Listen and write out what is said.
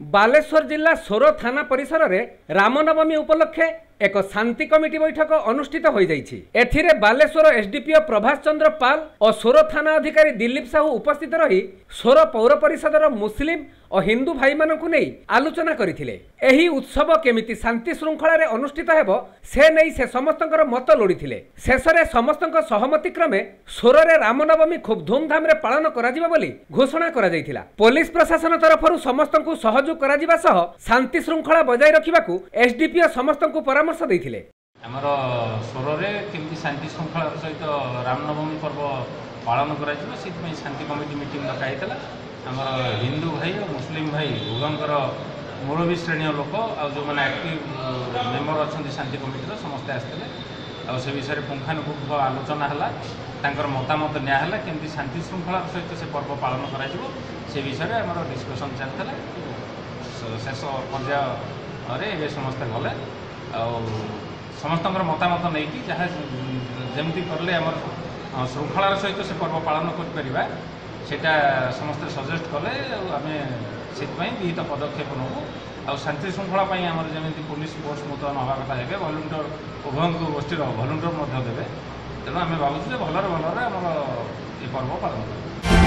ବାଲେଶ୍ୱର ଜିଲ୍ଲା ସୋର ଥାନା ପରିସରରେ ରାମନବମୀ ଉପଲକ୍ଷେ ଏକ ଶାନ୍ତି କମିଟି ବୈଠକ ଅନୁଷ୍ଠିତ ହୋଇଯାଇଛି। ଏଥିରେ ବାଲେଶ୍ୱର ଏସ୍ଡିପିଓ ପ୍ରଭାସ ଚନ୍ଦ୍ର ପାଲ ଓ ସୋର ଥାନା ଅଧିକାରୀ ଦିଲ୍ଲୀପ ସାହୁ ଉପସ୍ଥିତ ରହି ସୋର ପୌର ପରିଷଦର ମୁସଲିମ ଓ ହିନ୍ଦୁ ଭାଇମାନଙ୍କୁ ନେଇ ଆଲୋଚନା କରିଥିଲେ। ଏହି ଉତ୍ସବ କେମିତି ଶାନ୍ତି ଶୃଙ୍ଖଳାରେ ଅନୁଷ୍ଠିତ ହେବ ସେ ନେଇ ସେ ସମସ୍ତଙ୍କର ମତ ଲୋଡ଼ିଥିଲେ। ଶେଷରେ ସମସ୍ତଙ୍କ ସହମତି କ୍ରମେ ସୋରରେ ରାମନବମୀ ଖୁବ୍ ଧୁମଧାମରେ ପାଳନ କରାଯିବ ବୋଲି ଘୋଷଣା କରାଯାଇଥିଲା। ପୋଲିସ ପ୍ରଶାସନ ତରଫରୁ ସମସ୍ତଙ୍କୁ ସହଯୋଗ କରାଯିବା ସହ ଶାନ୍ତି ଶୃଙ୍ଖଳା ବଜାୟ ରଖିବାକୁ ଏସ୍ଡିପିଓ ସମସ୍ତଙ୍କୁ ପରାମର୍ଶ ଦେଇଥିଲେ। ଆମର ସ୍ୱରରେ କେମିତି ଶାନ୍ତି ଶୃଙ୍ଖଳାର ସହିତ ରାମନବମୀ ପର୍ବ ପାଳନ କରାଯିବ ସେଥିପାଇଁ ଶାନ୍ତି କମିଟି ମିଟିଂ ଡକାଯାଇଥିଲା ଆମର ହିନ୍ଦୁ ଭାଇ ଓ ମୁସଲିମ ଭାଇ ଉଭୟଙ୍କର ମୂଳବୀ ଶ୍ରେଣୀୟ ଲୋକ ଆଉ ଯେଉଁମାନେ ଆକ୍ଟିଭ୍ ମେମ୍ବର ଅଛନ୍ତି ଶାନ୍ତି କମିଟିର ସମସ୍ତେ ଆସିଥିଲେ। ଆଉ ସେ ବିଷୟରେ ପୁଙ୍ଖାନୁପୁଙ୍ଖ ଆଲୋଚନା ହେଲା ତାଙ୍କର ମତାମତ ନିଆହେଲା କେମିତି ଶାନ୍ତି ଶୃଙ୍ଖଳାର ସହିତ ସେ ପର୍ବ ପାଳନ କରାଯିବ ସେ ବିଷୟରେ ଆମର ଡିସ୍କସନ୍ ଚାଲିଥିଲା। ଶେଷ ପର୍ଯ୍ୟାୟରେ ଏବେ ସମସ୍ତେ ଗଲେ। ଆଉ ସମସ୍ତଙ୍କର ମତାମତ ନେଇକି ଯାହା ଯେମିତି କଲେ ଆମର ଶୃଙ୍ଖଳାର ସହିତ ସେ ପର୍ବ ପାଳନ କରିପାରିବା। ସେଇଟା ସମସ୍ତେ ସଜେଷ୍ଟ କଲେ ଆଉ ଆମେ ସେଥିପାଇଁ ବିହିତ ପଦକ୍ଷେପ ନେବୁ। ଆଉ ଶାନ୍ତି ଶୃଙ୍ଖଳା ପାଇଁ ଆମର ଯେମିତି ପୋଲିସ ଫୋର୍ସ ମୁତୟନ ହେବା କଥା ହେବେ ଭଲ୍ୟୁଣ୍ଟର ଉଭୟଙ୍କ ଗୋଷ୍ଠୀର ଭଲ୍ୟୁଣ୍ଟର ମଧ୍ୟ ଦେବେ। ତେଣୁ ଆମେ ଭାବୁଛୁ ଯେ ଭଲରେ ଭଲରେ ଆମର ଏ ପର୍ବ ପାଳନ କରିବୁ।